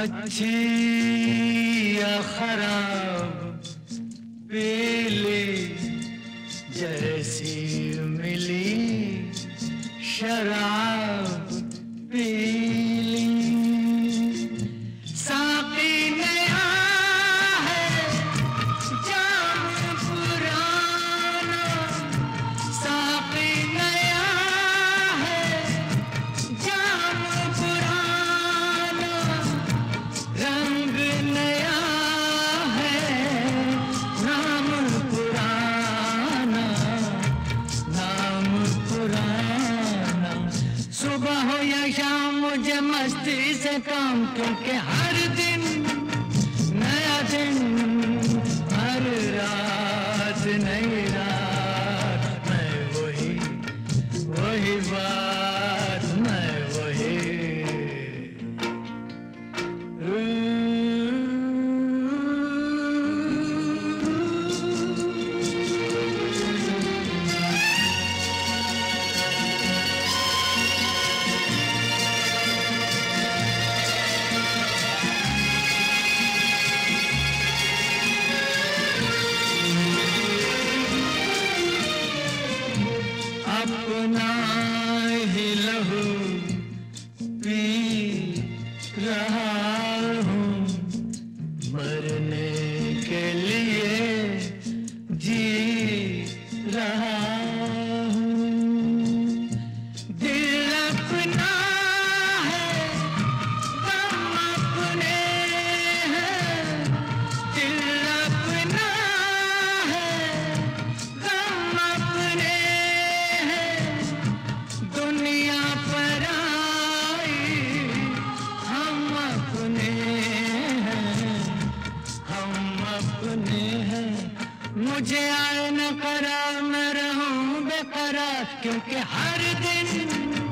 अच्छे या खराब पीली जैसी मिली शराब। मस्ती से काम क्योंकि हर दिन, नया दिन, हर रात, नई रात। मैं वही वही बात मुझे आए न करा मैं रहूँ बेकरार क्योंकि हर दिन